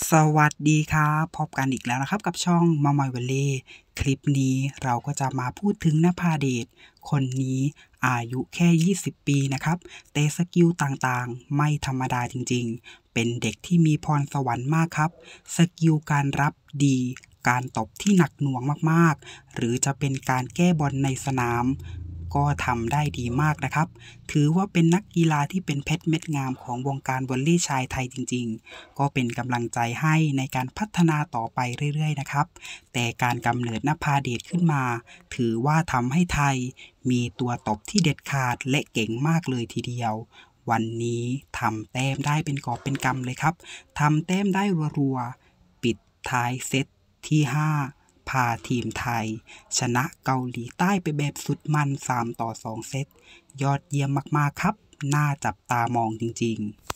สวัสดีครับพบกันอีกแล้วนะครับ กับช่องมามอยเวเล่คลิปนี้เราก็จะมาพูดถึงนภาเดช คนนี้อายุแค่ 20 ปีนะครับ แต่ skill ต่างๆ ไม่ธรรมดาจริงๆ เป็นเด็กที่มีพรสวรรค์มากครับ skill การรับดี การตบที่หนักหน่วงมากๆ หรือจะเป็นการแก้บอลในสนาม ก็ทำได้ดีมากนะครับ ถือว่าเป็นนักกีฬาที่เป็นเพชรเม็ดงามของวงการวอลเลย์ชายไทยจริง ๆ ก็เป็นกำลังใจให้ในการพัฒนาต่อไปเรื่อยๆนะครับ แต่การกำเนิดนภาเดชขึ้นมา ถือว่าทำให้ไทยมีตัวตบที่เด็ดขาดและเก่งมากเลยทีเดียววันนี้ทำแต้มได้เป็นกอบเป็นกำเลยครับ ทำแต้มได้รัวๆ ปิดท้ายเซตที่ 5 พาทีมไทย ชนะเกาหลีใต้ไปแบบสุดมัน 3 ต่อ 2 เซต ยอดเยี่ยมมาก ๆ ครับ น่าจับตามองจริง ๆ